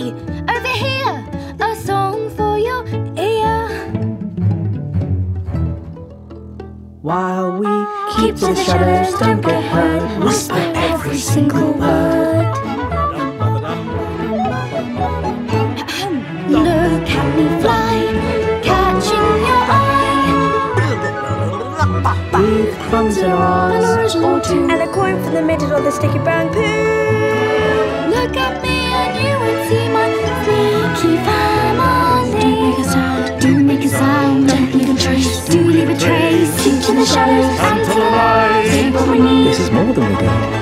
Over here, a song for your ear. While we keep, keep the, the shadows, don't get hurt, whisper every single word. Look at me fly, catching your eye. With crumbs and ours, or and a coin for the middle of the sticky brown poo. ことも。